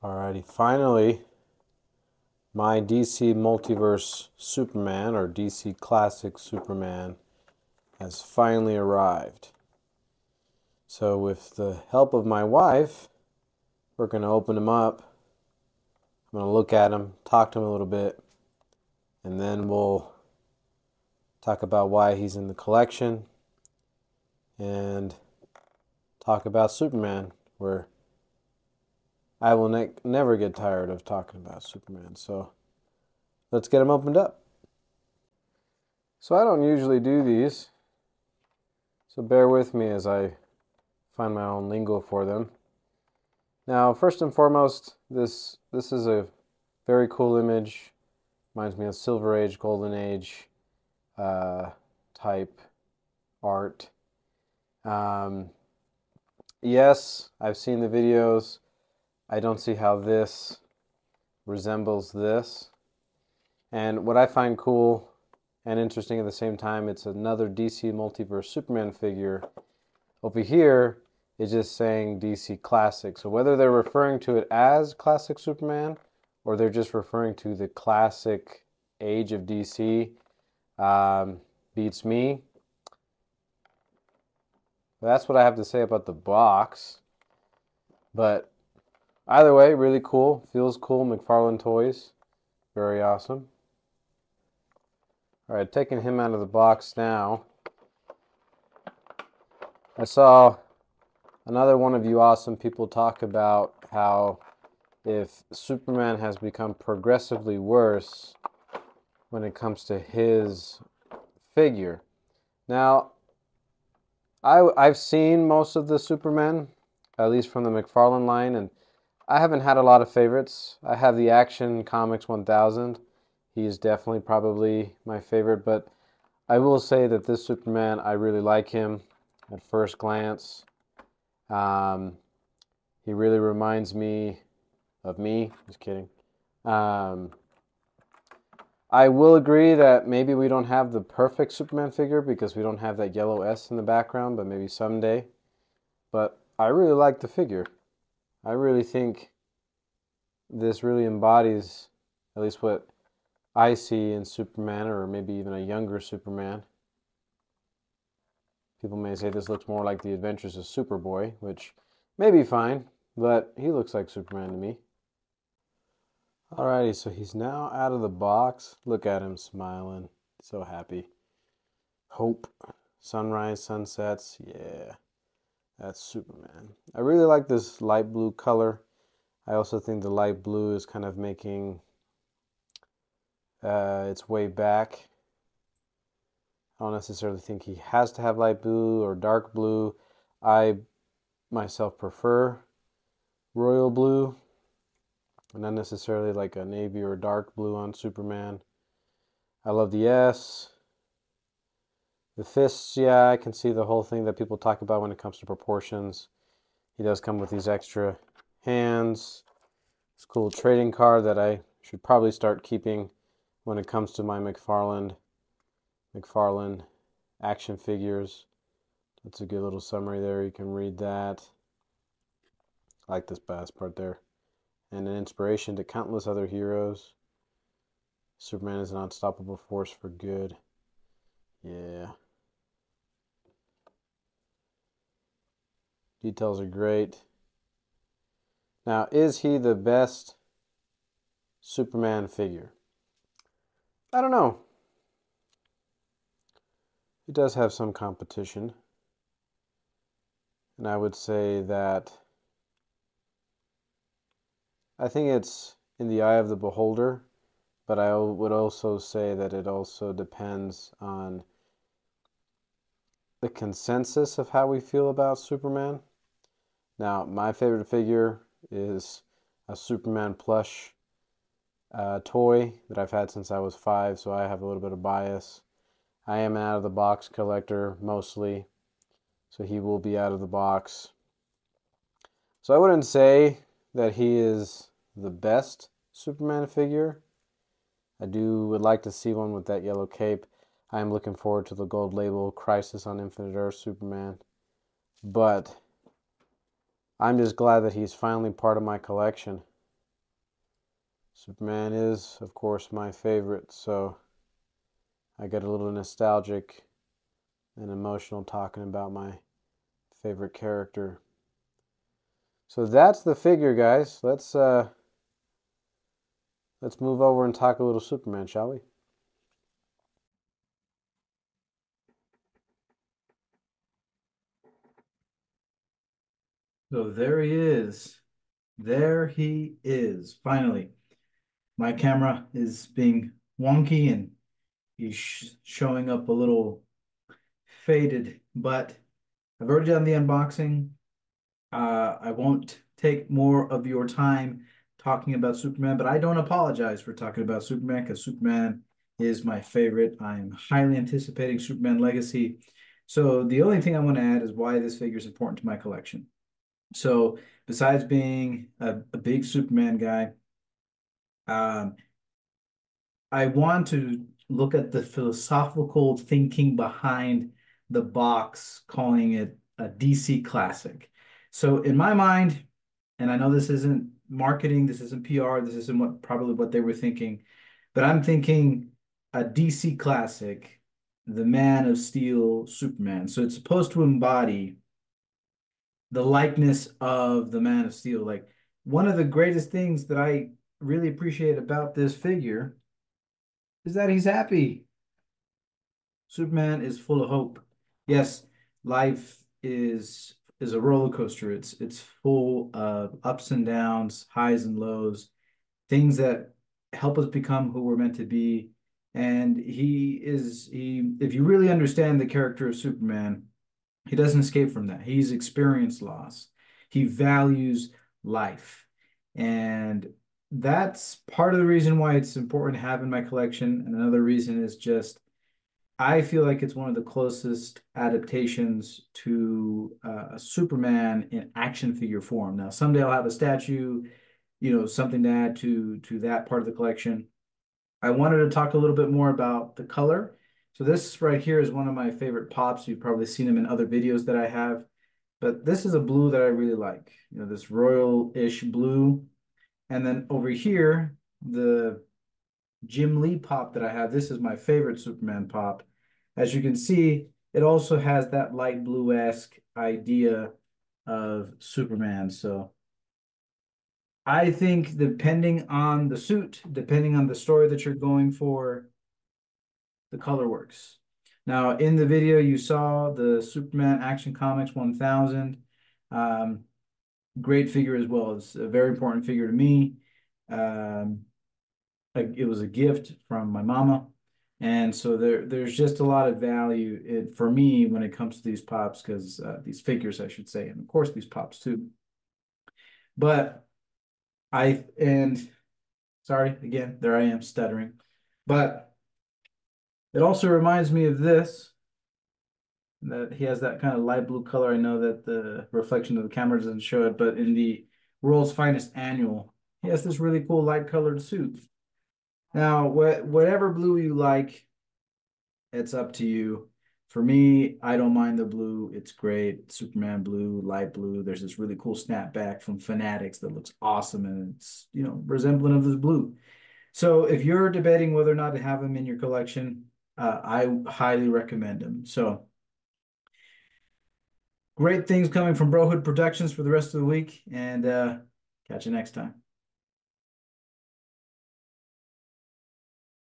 Alrighty, finally, my DC Multiverse Superman or DC Classic Superman has finally arrived. So, with the help of my wife, we're going to open him up. I'm going to look at him, talk to him a little bit, and then we'll talk about why he's in the collection and talk about Superman, where I will ne never get tired of talking about Superman. So let's get them opened up. So I don't usually do these. So bear with me as I find my own lingo for them. Now, first and foremost, this this is a very cool image. Reminds me of Silver Age, Golden Age uh, type art. Um, yes, I've seen the videos. I don't see how this resembles this. And what I find cool and interesting at the same time, it's another DC Multiverse Superman figure. Over here, it's just saying DC Classic. So whether they're referring to it as Classic Superman or they're just referring to the classic age of DC, um, beats me. That's what I have to say about the box. But Either way, really cool. Feels cool. McFarlane Toys. Very awesome. All right, taking him out of the box now. I saw another one of you awesome people talk about how if Superman has become progressively worse when it comes to his figure. Now, I, I've seen most of the Superman, at least from the McFarlane line, and I haven't had a lot of favorites. I have the Action Comics 1000. He is definitely probably my favorite, but I will say that this Superman, I really like him at first glance. Um, he really reminds me of me. Just kidding. Um, I will agree that maybe we don't have the perfect Superman figure because we don't have that yellow S in the background, but maybe someday. But I really like the figure. I really think this really embodies at least what I see in Superman, or maybe even a younger Superman. People may say this looks more like the adventures of Superboy, which may be fine, but he looks like Superman to me. Alrighty, so he's now out of the box. Look at him smiling. So happy. Hope. Sunrise, sunsets. Yeah. That's Superman. I really like this light blue color. I also think the light blue is kind of making uh, its way back. I don't necessarily think he has to have light blue or dark blue. I myself prefer royal blue, and not necessarily like a navy or dark blue on Superman. I love the S. The fists, yeah, I can see the whole thing that people talk about when it comes to proportions. He does come with these extra hands. A cool trading card that I should probably start keeping when it comes to my McFarlane, McFarlane action figures. That's a good little summary there. You can read that. I like this last part there. And an inspiration to countless other heroes. Superman is an unstoppable force for good. Yeah. Details are great. Now, is he the best Superman figure? I don't know. He does have some competition. And I would say that I think it's in the eye of the beholder, but I would also say that it also depends on the consensus of how we feel about Superman. Now, my favorite figure is a Superman plush uh, toy that I've had since I was five, so I have a little bit of bias. I am an out of the box collector mostly, so he will be out of the box. So I wouldn't say that he is the best Superman figure. I do would like to see one with that yellow cape. I am looking forward to the gold label Crisis on Infinite Earth Superman. But I'm just glad that he's finally part of my collection. Superman is, of course, my favorite, so I get a little nostalgic and emotional talking about my favorite character. So that's the figure, guys. Let's uh, let's move over and talk a little Superman, shall we? So there he is. There he is, finally. My camera is being wonky and he's sh showing up a little faded, but I've already done the unboxing. Uh, I won't take more of your time talking about Superman, but I don't apologize for talking about Superman because Superman is my favorite. I'm highly anticipating Superman Legacy. So the only thing I want to add is why this figure is important to my collection. So besides being a, a big Superman guy, um, I want to look at the philosophical thinking behind the box, calling it a DC classic. So in my mind, and I know this isn't marketing, this isn't PR, this isn't what probably what they were thinking, but I'm thinking a DC classic, the Man of Steel Superman. So it's supposed to embody the likeness of the Man of Steel. Like one of the greatest things that I really appreciate about this figure is that he's happy. Superman is full of hope. Yes, life is is a roller coaster. It's it's full of ups and downs, highs and lows, things that help us become who we're meant to be. And he is he if you really understand the character of Superman, he doesn't escape from that. He's experienced loss. He values life. And that's part of the reason why it's important to have in my collection. And another reason is just I feel like it's one of the closest adaptations to uh, a Superman in action figure form. Now, someday I'll have a statue, you know, something to add to to that part of the collection. I wanted to talk a little bit more about the color so this right here is one of my favorite pops. You've probably seen them in other videos that I have, but this is a blue that I really like. You know, this royal-ish blue. And then over here, the Jim Lee pop that I have, this is my favorite Superman pop. As you can see, it also has that light blue-esque idea of Superman. So I think depending on the suit, depending on the story that you're going for, the color works. Now, in the video, you saw the Superman Action Comics 1000. Um, great figure as well. It's a very important figure to me. Um, it was a gift from my mama. And so there, there's just a lot of value in, for me when it comes to these pops, because uh, these figures, I should say, and of course these pops too. But I, and sorry, again, there I am stuttering. But it also reminds me of this, that he has that kind of light blue color. I know that the reflection of the camera doesn't show it, but in the World's Finest Annual, he has this really cool light colored suit. Now, wh whatever blue you like, it's up to you. For me, I don't mind the blue. It's great. Superman blue, light blue. There's this really cool snapback from Fanatics that looks awesome and it's, you know, resembling of this blue. So if you're debating whether or not to have them in your collection, uh, I highly recommend them. So great things coming from Brohood Productions for the rest of the week, and uh, catch you next time.